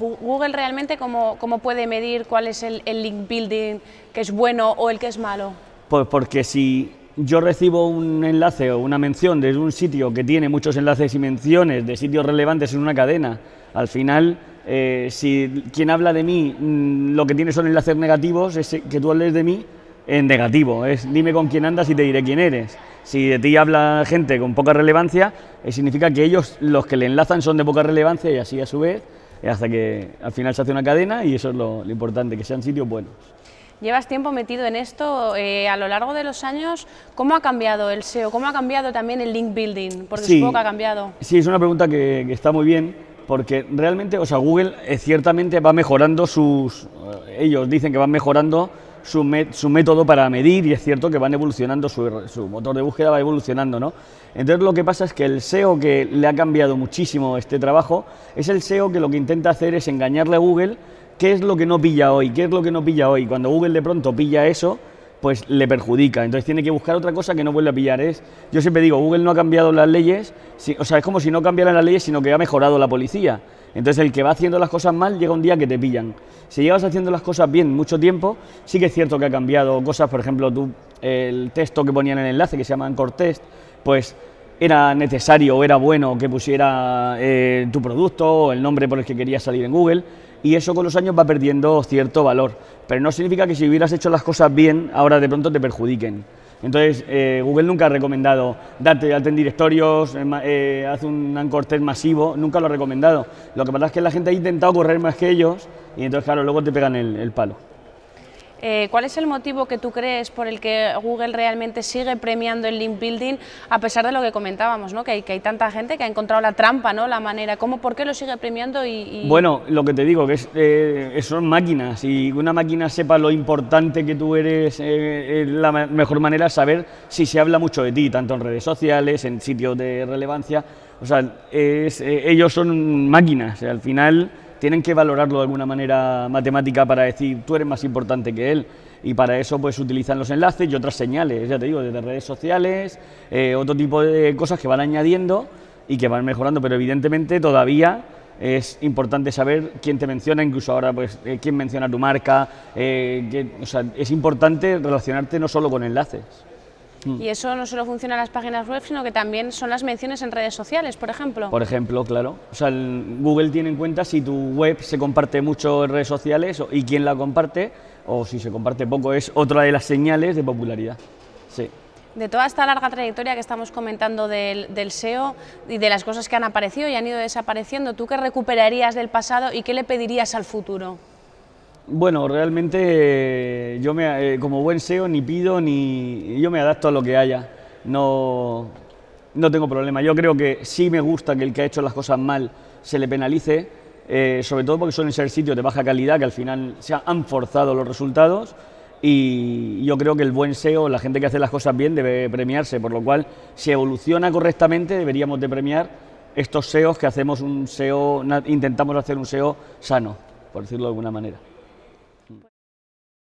Google realmente cómo, cómo puede medir cuál es el, link building que es bueno o el que es malo? Pues porque si yo recibo un enlace o una mención de un sitio que tiene muchos enlaces y menciones de sitios relevantes en una cadena, al final, eh, si quien habla de mí mm, lo que tiene son enlaces negativos, es que tú hables de mí en negativo, es dime con quién andas y te diré quién eres. Si de ti habla gente con poca relevancia, eh, significa que ellos, los que le enlazan, son de poca relevancia y así a su vez, hasta que al final se hace una cadena y eso es lo, lo importante, que sean sitios buenos. Llevas tiempo metido en esto, eh, a lo largo de los años, ¿cómo ha cambiado el SEO? ¿Cómo ha cambiado también el link building? Porque Sí. supongo que ha cambiado. Sí, es una pregunta que, que está muy bien, porque realmente, o sea, Google eh, ciertamente va mejorando sus. eh, ellos dicen que van mejorando su, método para medir y es cierto que van evolucionando, su, su motor de búsqueda va evolucionando, ¿no? Entonces lo que pasa es que el SEO que le ha cambiado muchísimo este trabajo es el SEO que lo que intenta hacer es engañarle a Google qué es lo que no pilla hoy, qué es lo que no pilla hoy. Cuando Google de pronto pilla eso, pues le perjudica. Entonces tiene que buscar otra cosa que no vuelve a pillar. Es, yo siempre digo, Google no ha cambiado las leyes, o sea, es como si no cambiaran las leyes, sino que ha mejorado la policía. Entonces el que va haciendo las cosas mal llega un día que te pillan. Si llevas haciendo las cosas bien mucho tiempo, sí que es cierto que ha cambiado cosas, por ejemplo, tú, el texto que ponían en el enlace, que se llama Anchor Test, pues era necesario o era bueno que pusiera eh, tu producto o el nombre por el que querías salir en Google y eso con los años va perdiendo cierto valor. Pero no significa que si hubieras hecho las cosas bien, ahora de pronto te perjudiquen. Entonces, eh, Google nunca ha recomendado darte de alta en directorios, eh, haz un anchor test masivo, nunca lo ha recomendado. Lo que pasa es que la gente ha intentado correr más que ellos y entonces, claro, luego te pegan el palo. Eh, ¿Cuál es el motivo que tú crees por el que Google realmente sigue premiando el link building a pesar de lo que comentábamos, ¿no? que, hay, que hay tanta gente que ha encontrado la trampa, ¿no? la manera, ¿cómo, ¿por qué lo sigue premiando? Y, Bueno, lo que te digo, que es, eh, son máquinas y una máquina sepa lo importante que tú eres, eh, la mejor manera es saber si se habla mucho de ti, tanto en redes sociales, en sitios de relevancia. O sea, eh, ellos son máquinas, al final tienen que valorarlo de alguna manera matemática para decir tú eres más importante que él. Y para eso pues utilizan los enlaces y otras señales, ya te digo, desde redes sociales, eh, otro tipo de cosas que van añadiendo y que van mejorando, pero evidentemente todavía es importante saber quién te menciona, incluso ahora pues eh, quién menciona tu marca, eh, o sea, es importante relacionarte no solo con enlaces. Y eso no solo funciona en las páginas web, sino que también son las menciones en redes sociales, por ejemplo. Por ejemplo, claro, o sea, el- Google tiene en cuenta si tu web se comparte mucho en redes sociales y quién la comparte, o si se comparte poco, es otra de las señales de popularidad. Sí. De toda esta larga trayectoria que estamos comentando del, del SEO y de las cosas que han aparecido y han ido desapareciendo, ¿tú qué recuperarías del pasado y qué le pedirías al futuro? Bueno, realmente eh, yo me, eh, como buen SEO ni pido ni yo me adapto a lo que haya. No, no tengo problema. Yo creo que sí me gusta que el que ha hecho las cosas mal se le penalice, eh, sobre todo porque suelen ser sitios de baja calidad que al final se han forzado los resultados y yo creo que el buen SEO, la gente que hace las cosas bien debe premiarse, por lo cual si evoluciona correctamente deberíamos de premiar estos SEOs que hacemos un SEO, intentamos hacer un SEO sano, por decirlo de alguna manera.